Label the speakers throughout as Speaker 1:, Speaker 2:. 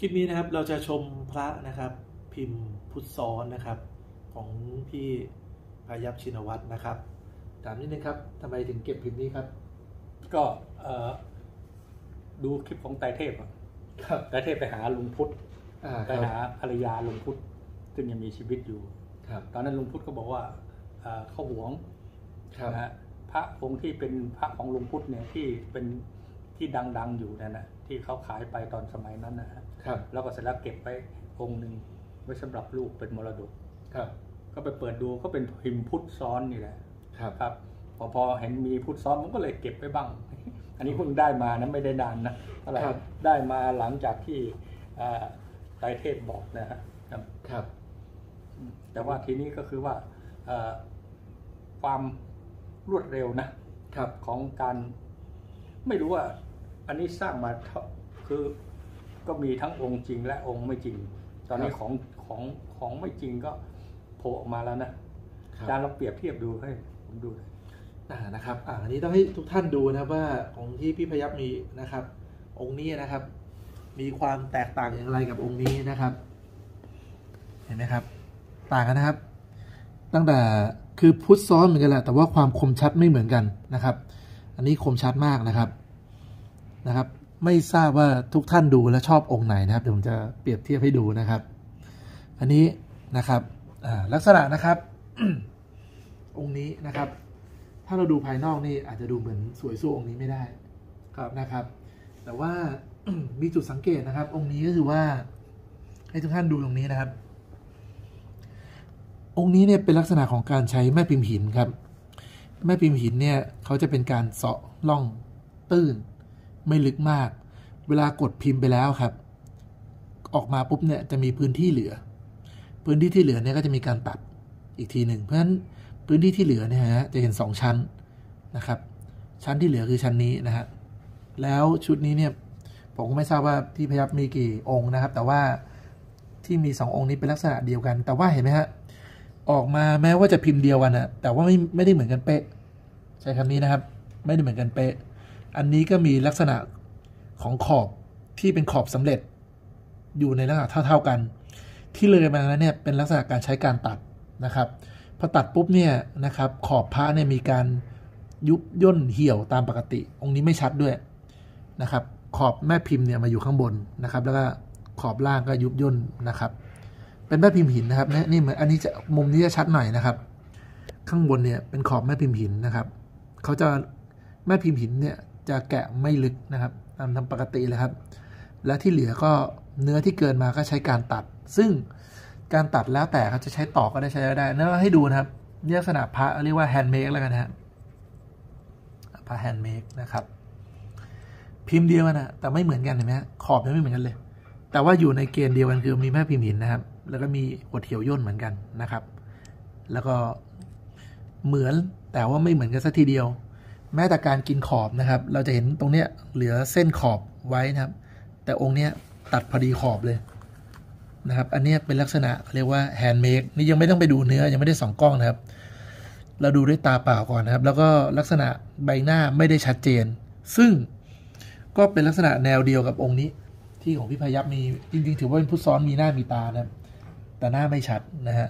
Speaker 1: ลิปนี้นะครับเราจะชมพระนะครับ พิมพ์พุทธซ้อนนะครับ ของพี่พายัพชินวัตรนะครับ ถามนิดนึงครับทำไมถึงเก็บพิมพ์นี้ครับ
Speaker 2: ก็เอ่อดูคลิปของไตรเทพอะ
Speaker 1: ครับ
Speaker 2: ไตรเทพไปหาลุงพุทธ
Speaker 1: อ่า
Speaker 2: ไป
Speaker 1: ครับ
Speaker 2: หาภรรยาลุงพุทธซึ่งยังมีชีวิตอยู่
Speaker 1: ครับ
Speaker 2: ตอนนั้นลุงพุทธก็บอกว่าเอ่อเขาหวง
Speaker 1: ครับ
Speaker 2: นะฮะพระองค์ที่เป็นพระของลุงพุทธเนี่ยที่เป็น ที่ดังๆอยู่นั่นนะที่เขาขายไปตอนสมัยนั้นนะฮะ
Speaker 1: ครับ
Speaker 2: แล้วก็เสร็จแล้วเก็บไปองค์หนึ่งไว้สำหรับลูกเป็นมรดก
Speaker 1: ครับ
Speaker 2: ก็ไปเปิดดูก็เป็นพิมพ์พุทธซ้อนนี่แหละ
Speaker 1: ครับ
Speaker 2: ครับพอพอเห็นมีพุทธซ้อนผมก็เลยเก็บไปบ้าง อันนี้เพิ่งได้มานะไม่ได้นานนะเท่าไหร่
Speaker 1: ครับ
Speaker 2: ได้มาหลังจากที่อ่าไตรเทพบอกนะฮะครับ
Speaker 1: ครับ
Speaker 2: แต่ว่าทีนี้ก็คือว่าเอ่อความรวดเร็วนะครับของการ ไม่รู้ว่า อันนี้สร้างมาเท่าคือก็มีทั้งองค์จริงและองค์ไม่จริง ตอนนี้
Speaker 1: ครับ
Speaker 2: ของของของไม่จริงก็โผล่ออกมาแล้วนะ
Speaker 1: ครั
Speaker 2: อาจารย์เราเปรียบเทียบดูให้ผมดูหน่อย
Speaker 1: อ่านะครับอ่าอันนี้ต้องให้ทุกท่านดูนะครับว่าของที่พี่พยับมีนะครับ องค์นี้นะครับ มีความแตกต่างอย่างไรกับองค์นี้นะครับ เห็นไหมครับ ต่างกันนะครับ ตั้งแต่คือพุทธซ้อนเหมือนกันแหละแต่ว่าความคมชัดไม่เหมือนกันนะครับ อันนี้คมชัดมากนะครับนะครับ ไม่ทราบว่าทุกท่านดูและชอบองค์ไหนนะครับเดี๋ยวผมจะเปรียบเทียบให้ดูนะครับ อันนี้นะครับอ่าลักษณะนะครับ องค์นี้นะครับ ถ้าเราดูภายนอกนี่อาจจะดูเหมือนสวยสู้องค์นี้ไม่ได้
Speaker 2: ครับ
Speaker 1: นะครับ แต่ว่ามีจุดสังเกตนะครับ องค์นี้ก็คือว่า ให้ทุกท่านดูตรงนี้นะครับ องค์นี้เนี่ยเป็นลักษณะของการใช้แม่พิมพ์หินครับ แม่พิมพ์หินเนี่ยเขาจะเป็นการเสาะล่องตื้น ไม่ลึกมาก เวลากดพิมพ์ไปแล้วครับ ออกมาปุ๊บเนี่ยจะมีพื้นที่เหลือ พื้นที่ที่เหลือเนี่ยก็จะมีการตัดอีกทีหนึ่งเพราะฉะนั้นพื้นที่ที่เหลือเนี่ยฮะจะเห็นสองชั้นนะครับ ชั้นที่เหลือคือชั้นนี้นะฮะแล้วชุดนี้เนี่ยผมก็ไม่ทราบว่าที่พยับมีกี่องค์นะครับ แต่ว่าที่มีสององค์นี้เป็นลักษณะเดียวกัน แต่ว่าเห็นไหมฮะ ออกมาแม้ว่าจะพิมพ์เดียวกันนะแต่ว่าไม่ไม่ได้เหมือนกันเป๊ะใช้คำนี้นะครับ ไม่ได้เหมือนกันเป๊ะ อันนี้ก็มีลักษณะของขอบที่เป็นขอบสำเร็จ อยู่ในลักษณะเท่า ๆกัน ที่เลยมาแล้วเนี่ยเป็นลักษณะการใช้การตัดนะครับพอตัดปุ๊บเนี่ยนะครับ ขอบพระเนี่ยมีการยุบย่นเหี่ยวตามปกติ องค์นี้ไม่ชัดด้วยนะครับ ขอบแม่พิมพ์เนี่ยมาอยู่ข้างบนนะครับ แล้วก็ขอบล่างก็ยุบย่นนะครับ เป็นแม่พิมพ์หินนะครับนี่เหมือนอันนี้จะมุมนี้จะชัดหน่อยนะครับ ข้างบนเนี่ยเป็นขอบแม่พิมพ์หินนะครับเขาจะแม่พิมพ์หินเนี่ยจะแกะไม่ลึกนะครับตามทำปกติเลยครับ และที่เหลือก็เนื้อที่เกินมาก็ใช้การตัด ซึ่งการตัดแล้วแต่เขาจะใช้ตอกก็ได้ใช้ก็ได้เนื้อให้ดูนะครับนี่ลักษณะพระเรียกว่า handmade แล้วกันนะฮะพระ handmade นะครับ พิมพ์เดียวกันนะแต่ไม่เหมือนกันเห็นไหมขอบยังไม่เหมือนกันเลย แต่ว่าอยู่ในเกณฑ์เดียวกันคือมีแม่พิมพ์หินนะครับ แล้วก็มีผิวเหี่ยวย่นเหมือนกันนะครับ แล้วก็เหมือนแต่ว่าไม่เหมือนกันสักทีเดียว แม้แต่การกินขอบนะครับ เราจะเห็นตรงเนี้ยเหลือเส้นขอบไว้นะครับ แต่องค์เนี้ยตัดพอดีขอบเลยนะครับ อันเนี้ยเป็นลักษณะเรียกว่า handmade นี่ยังไม่ต้องไปดูเนื้อยังไม่ได้ส่องกล้องนะครับ เราดูด้วยตาเปล่าก่อนนะครับ แล้วก็ลักษณะใบหน้าไม่ได้ชัดเจน ซึ่งก็เป็นลักษณะแนวเดียวกับองค์นี้ ที่ของพี่พายัพมีจริงๆ ถือว่าเป็นพุทธซ้อนมีหน้ามีตานะครับ แต่หน้าไม่ชัดนะฮะ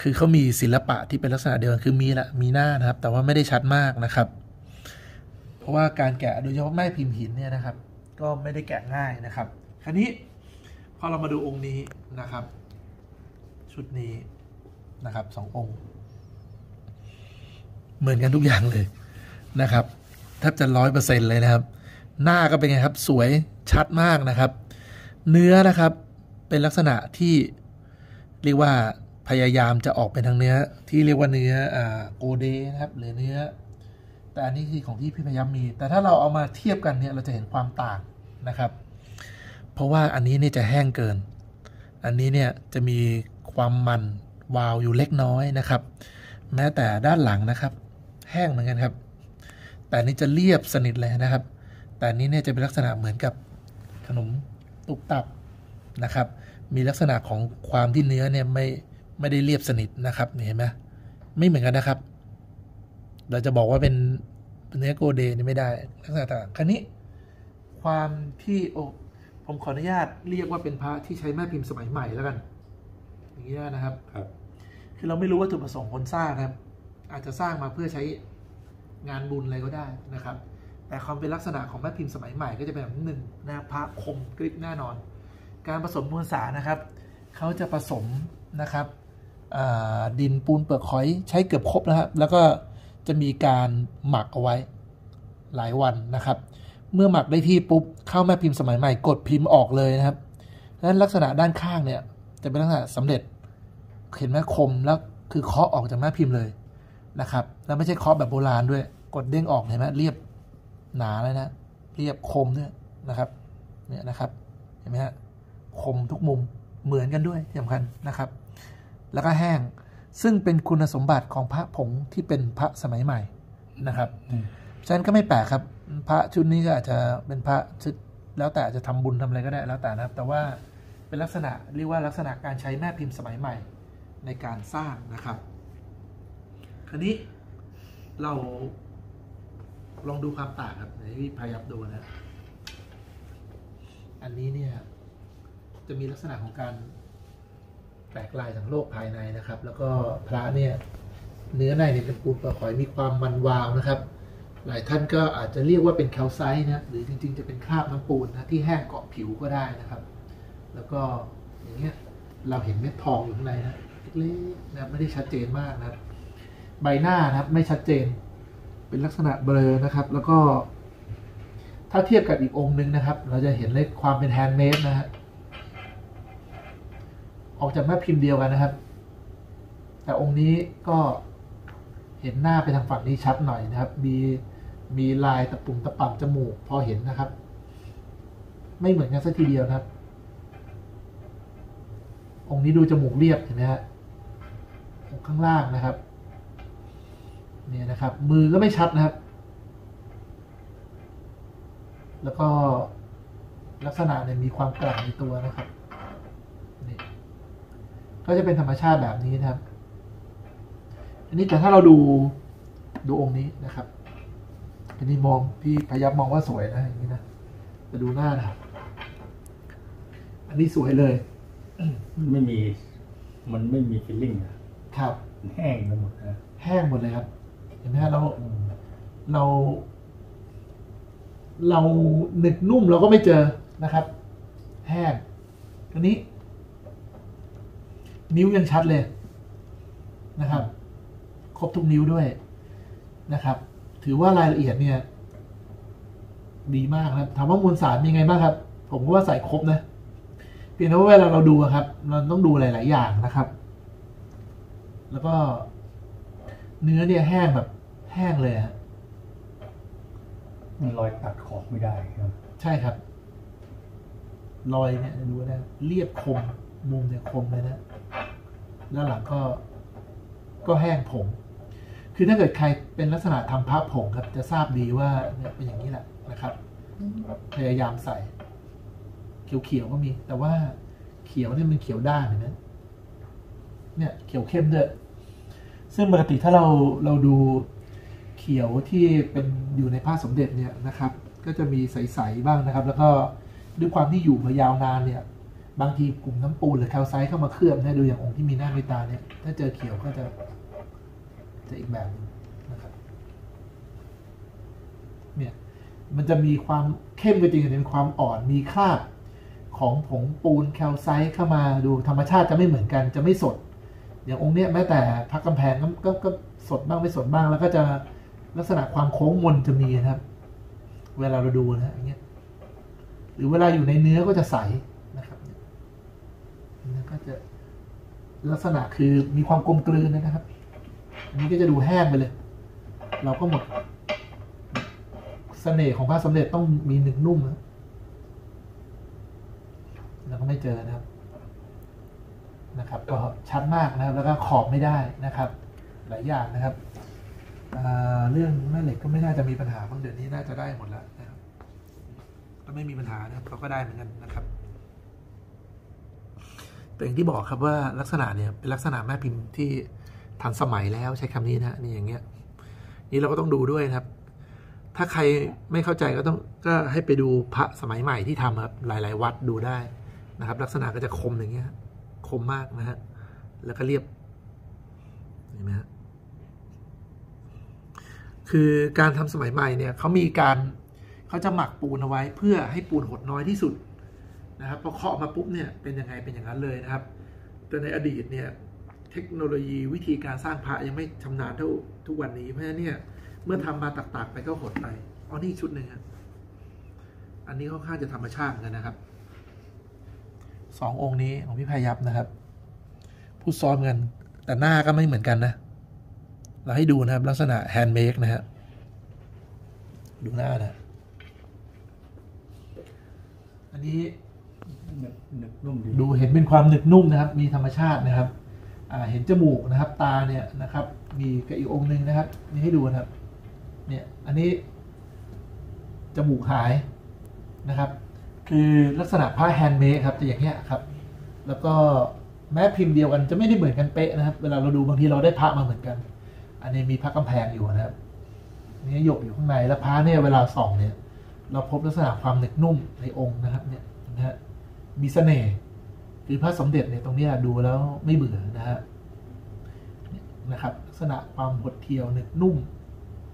Speaker 1: คือเขามีศิลปะที่เป็นลักษณะเดียวกันคือมีละมีหน้านะครับ แต่ว่าไม่ได้ชัดมากนะครับ เพราะว่าการแกะโดยเฉพาะแม่พิมพ์หินเนี่ยนะครับ ก็ไม่ได้แกะง่ายนะครับ คราวนี้พอเรามาดูองค์นี้นะครับ ชุดนี้นะครับสององค์ เหมือนกันทุกอย่างเลยนะครับแทบจะร้อยเปอร์เซ็นเลยนะครับ หน้าก็เป็นไงครับ สวยชัดมากนะครับ เนื้อนะครับเป็นลักษณะที่ เรียกว่าพยายามจะออกเป็นทางเนื้อที่เรียกว่าเนื้ออ่าโกเดนะครับหรือเนื้อ แต่อันนี้คือของที่พี่พยายามมี แต่ถ้าเราเอามาเทียบกันเนี่ยเราจะเห็นความต่างนะครับ เพราะว่าอันนี้เนี่ยจะแห้งเกิน อันนี้เนี่ยจะมีความมันวาวอยู่เล็กน้อยนะครับ แม้แต่ด้านหลังนะครับ แห้งเหมือนกันครับ แต่นี้จะเรียบสนิทเลยนะครับ แต่นนี้เนี่ยจะเป็นลักษณะเหมือนกับขนมตุกตับนะครับ มีลักษณะของความที่เนื้อเนี่ยไม่ไม่ได้เรียบสนิทนะครับเห็นไหมไม่เหมือนกันนะครับ เราจะบอกว่าเป็นเนื้อโกเดนี่ไม่ได้ลักษณะต่างคราวนี้ความที่โอ้พผมขออนุญาตเรียกว่าเป็นพระที่ใช้แม่พิมพ์สมัยใหม่แล้วกัน อย่างนี้นะครับ
Speaker 2: ครับ
Speaker 1: คือเราไม่รู้ว่าจุดประสงค์คนสร้างนะครับ อาจจะสร้างมาเพื่อใช้งานบุญอะไรก็ได้นะครับ แต่ความเป็นลักษณะของแม่พิมพ์สมัยใหม่ก็จะเป็นแบบหนึ่งนะพระคมกริบแน่นอน การผสมมวลสารนะครับเขาจะผสมนะครับดินปูนเปลือกหอยใช้เกือบครบนะครับ แล้วก็จะมีการหมักเอาไว้หลายวันนะครับ เมื่อหมักได้ที่ปุ๊บเข้าแม่พิมพ์สมัยใหม่กดพิมพ์ออกเลยนะครับดังนั้นลักษณะด้านข้างเนี่ยจะเป็นลักษณะสำเร็จเห็นไหมคมแล้วคือเคาะออกจากแม่พิมพ์เลยนะครับ แล้วไม่ใช่เคาะแบบโบราณด้วย กดเด้งออกเห็นไหมเรียบหนาเลยนะ เรียบคมด้วยนะครับ เนี่ยนะครับ เห็นไหมฮะ คมทุกมุมเหมือนกันด้วยที่สำคัญนะครับ แล้วก็แห้งซึ่งเป็นคุณสมบัติของพระผงที่เป็นพระสมัยใหม่นะครับฉะนั้นก็ไม่แปลกครับ พระชุดนี้ก็อาจจะเป็นพระชุดแล้วแต่จะทำบุญทำอะไรก็ได้แล้วแต่นะครับ แต่ว่าเป็นลักษณะเรียกว่าลักษณะการใช้แม่พิมพ์สมัยใหม่ในการสร้างนะครับคราวนี้เราลองดูความต่างครับในที่พายับดูนะ อันนี้เนี่ย จะมีลักษณะของการแตกลายทางโลกภายในนะครับ แล้วก็พระเนี่ยเนื้อในเนี่ยเป็นปูนประขอยมีความมันวาวนะครับ หลายท่านก็อาจจะเรียกว่าเป็นแคลไซต์นะหรือจริง ๆ จะเป็นคราบน้ำปูนนะที่แห้งเกาะผิวก็ได้นะครับ แล้วก็อย่างเงี้ยเราเห็นเม็ดทองอยู่ข้างในนะเล็กๆนะไม่ได้ชัดเจนมากนะใบหน้านะครับไม่ชัดเจน เป็นลักษณะเบลอนะครับ แล้วก็ถ้าเทียบกับอีกองค์หนึ่งนะครับ เราจะเห็นเลยความเป็น handmade นะฮะ ออกจากแม่พิมพ์เดียวกันนะครับ แต่องค์นี้ก็เห็นหน้าไปทางฝั่งนี้ชัดหน่อยนะครับ มีมีลายตะปุ่มตะป่ำจมูกพอเห็นนะครับ ไม่เหมือนกันสักทีเดียวนะครับ องค์นี้ดูจมูกเรียบเห็นไหมฮะองข้างล่างนะครับเนี่ยนะครับ มือก็ไม่ชัดนะครับ แล้วก็ลักษณะเนี่ยมีความกลั่นในตัวนะครับ ก็จะเป็นธรรมชาติแบบนี้นะครับ อันนี้แต่ถ้าเราดูดูองค์นี้นะครับอันนี้มองพี่พยับมองว่าสวยนะอย่างนี้นะจะดูหน้านะครับอันนี้สวยเลย
Speaker 2: มันไม่มี มันไม่มีฟิลลิ่งนะครับ แห้งไปหมดนะ
Speaker 1: แห้งหมดเลยครับ เห็นไหมฮะเราเรา เราหนึบนุ่มเราก็ไม่เจอนะครับ แห้งทีนี้ นิ้วยังชัดเลยนะครับ ครบทุกนิ้วด้วยนะครับ ถือว่ารายละเอียดเนี่ย ดีมากครับถามว่ามวลสารมีไงบ้างครับ ผมก็ว่าใส่ครบนะเพียงแต่ว่าเวลาเราดูอะครับเราต้องดูหลาย ๆ อย่างนะครับ แล้วก็ เนื้อเนี่ยแห้งแบบ แห้งเลยฮะ
Speaker 2: มันรอยตัดขอบไม่ได้ครับ
Speaker 1: ใช่ครับรอยเนี่ยดูนะเรียบคม มุมเนี่ยคมเลยนะด้านหลังก็ก็แห้งผง คือถ้าเกิดใครเป็นลักษณะทำพับผงครับ จะทราบดีว่าเนี่ยเป็นอย่างนี้แหละนะครับ พยายามใส่ เขียวๆก็มี แต่ว่าเขียวเนี่ยมันเขียวด้านเห็นไหมเนี่ยเขียวเข้มด้วยซึ่งปกติถ้าเราเราดูเขียวที่เป็นอยู่ในผ้าสมเด็จเนี่ยนะครับ ก็จะมีใสๆบ้างนะครับ แล้วก็ด้วยความที่อยู่มายาวนานเนี่ย บางทีกลุ่มน้ำปูนหรือแคลไซต์เข้ามาเคลือบนะดูอย่างองค์ที่มีหน้ามีตาเนี่ย ถ้าเจอเขียวก็จะจะอีกแบบนึงนะครับ เนี่ย มันจะมีความเข้มก็จริงแต่เป็นความอ่อนมีคราบของผงปูนแคลไซต์เข้ามาดูธรรมชาติจะไม่เหมือนกันจะไม่สด อย่างองค์เนี้ยแม้แต่พักกำแพงก็ก็สดบ้างไม่สดบ้าง แล้วก็จะลักษณะความโค้งมนจะมีนะครับ เวลาเราดูนะอย่างเงี้ยหรือเวลาอยู่ในเนื้อก็จะใส นะครับเนื้อก็จะลักษณะคือมีความกลมกลืนนะครับ อันนี้ก็จะดูแห้งไปเลย เราก็หมดเสน่ห์ของพระสมเด็จต้องมีหนึ่งนุ่มนะเราก็ไม่เจอนะครับ นะครับ ก็ชัดมากนะครับ แล้วก็ขอบไม่ได้นะครับ หลายอย่างนะครับเรื่องแม่เหล็กก็ไม่น่าจะมีปัญหาบางเดือนนี้น่าจะได้หมดแล้วนะครับก็ไม่มีปัญหานะครับเราก็ได้เหมือนกันนะครับ แต่อย่างที่บอกครับว่าลักษณะเนี่ยเป็นลักษณะแม่พิมพ์ที่ทันสมัยแล้วใช้คำนี้นะนี่อย่างเงี้ยนี่เราก็ต้องดูด้วยครับ ถ้าใครไม่เข้าใจก็ต้องก็ให้ไปดูพระสมัยใหม่ที่ทำครับหลาย ๆ วัดดูได้นะครับ ลักษณะก็จะคมอย่างเงี้ยคมมากนะฮะแล้วก็เรียบเห็นไหมฮะคือการทำสมัยใหม่เนี่ยเขามีการเขาจะหมักปูนเอาไว้ เพื่อให้ปูนหดน้อยที่สุด นะครับพอเคาะมาปุ๊บเนี่ยเป็นยังไงเป็นอย่างนั้นเลยนะครับ แต่ในอดีตเนี่ยเทคโนโลยีวิธีการสร้างพระยังไม่ชำนาญเท่าทุกวันนี้เพราะฉะนั้นเนี่ยเมื่อทำมาตักๆไปก็หดไปอ๋อนี่ชุดหนึ่งครับอันนี้ค่อนข้างจะธรรมชาติเหมือนกันนะครับสององค์นี้ของพี่พายัพนะครับพูดซ้อมกัน แต่หน้าก็ไม่เหมือนกันนะ เราให้ดูนะครับ ลักษณะ handmade นะฮะดูหน้านะ อันนี้
Speaker 2: หนึบหนึบนุ่มดี
Speaker 1: ดูเห็นเป็นความหนึบนุ่มนะครับ มีธรรมชาตินะครับอ่าเห็นจมูกนะครับ ตาเนี่ยนะครับ มีกับอีกองค์หนึ่งนะครับ นี่ให้ดูนะครับ เนี่ย อันนี้จมูกหายนะครับ คือลักษณะพระ handmade ครับจะอย่างเงี้ยครับ แล้วก็แม้พิมพ์เดียวกันจะไม่ได้เหมือนกันเป๊ะนะครับ เวลาเราดูบางทีเราได้พระมาเหมือนกัน อันนี้มีพระกำแพงอยู่นะครับนี่หยกอยู่ข้างในแล้วพระเนี่ยเวลาส่องเนี่ย เราพบลักษณะความหนึบนุ่มในองค์นะครับ เนี่ย มีเสน่ห์คือพระสมเด็จเนี่ยตรงนี้ดูแล้วไม่เบื่อนะฮะเนี่ยนะครับลักษณะความหดเที่ยวหนึบนุ่ม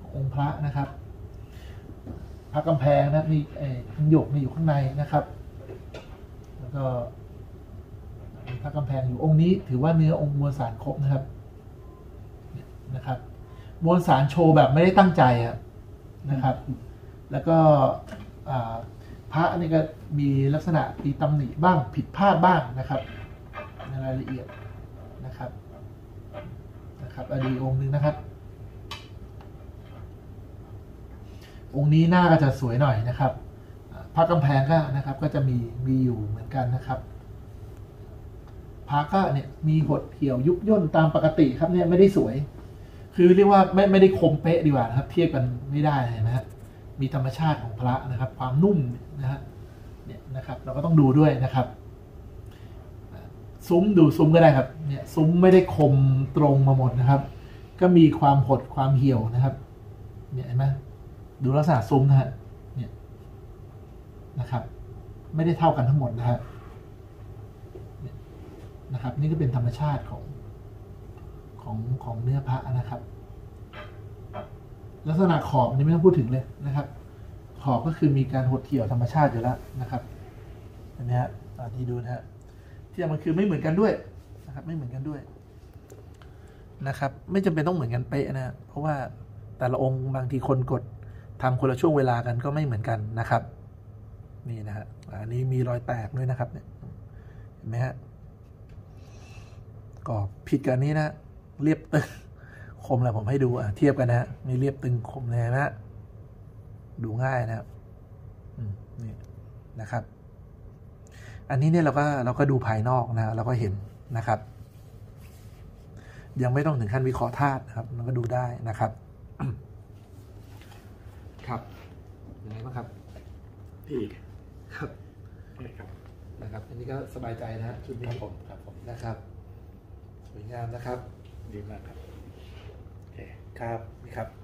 Speaker 1: ของค์พระนะครับ พระกำแพงนะมีเอ่อทั้งหยกมีอยู่ข้างในนะครับ แล้วก็พระกำแพงอยู่องค์นี้ ถือว่าเนื้อองค์มวลสารครบนะครับเนี่ยนะครับ มวลสารโชว์แบบไม่ได้ตั้งใจอะนะครับ แล้วก็อ่า พระนี่ก็มีลักษณะมีตำหนิบ้างผิดพลาดบ้างนะครับ ในรายละเอียดนะครับนะครับอดีตองค์หนึ่งนะครับ องค์นี้หน้าก็จะสวยหน่อยนะครับพระกำแพงก็นะครับก็จะมีมีอยู่เหมือนกันนะครับพระก็เนี่ยมีหดเหี่ยวยุบย่นตามปกติครับเนี่ยไม่ได้สวย คือเรียกว่าไม่ไม่ได้คมเป๊ะดีกว่านะครับ เทียบกันไม่ได้เห็นไหมฮะ มีธรรมชาติของพระนะครับ ความนุ่มนะฮะเนี่ยนะครับ เราก็ต้องดูด้วยนะครับซุ้มดูซุ้มก็ได้ครับเนี่ยซุ้มไม่ได้คมตรงมาหมดนะครับ ก็มีความหดความเหี่ยวนะครับเนี่ยเห็นไหมดูลักษณะซุ้มนะฮะเนี่ยนะครับ ไม่ได้เท่ากันทั้งหมดนะฮะนะครับ นี่ก็เป็นธรรมชาติของของของเนื้อพระนะครับ ลักษณะขอบนี้ไม่ต้องพูดถึงเลยนะครับ ขอบก็คือมีการหดเหี่ยวธรรมชาติอยู่แล้วนะครับอันนี้ฮะตอนที่ดูนะฮะที่มันคือไม่เหมือนกันด้วยนะครับ ไม่เหมือนกันด้วยนะครับ ไม่จำเป็นต้องเหมือนกันเป๊ะนะเพราะว่าแต่ละองค์บางทีคนกดทำคนละช่วงเวลากันก็ไม่เหมือนกันนะครับ นี่นะฮะอันนี้มีรอยแตกด้วยนะครับเนี่ยเห็นไหมฮะก็ผิดกันนี้นะเรียบตึง คมเลยผมให้ดูอะเทียบกันนะฮะมีเรียบตึงคมเลยนะดูง่ายนะครับอืมนี่นะครับ อันนี้เนี่ยเราก็เราก็ดูภายนอกนะเราก็เห็นนะครับ ยังไม่ต้องถึงขั้นวิเคราะห์ธาตุนะครับมันก็ดูได้นะครับ ครับยังไงบ้างครับ
Speaker 2: ดี
Speaker 1: ครับ
Speaker 2: นี่ครับ
Speaker 1: นะครับ อันนี้ก็สบายใจนะฮะชุด
Speaker 2: ค
Speaker 1: นี้
Speaker 2: รับผมครับผม
Speaker 1: นะครับ สวยงามนะครับ
Speaker 2: ดีมากครับโอเค
Speaker 1: รับครับ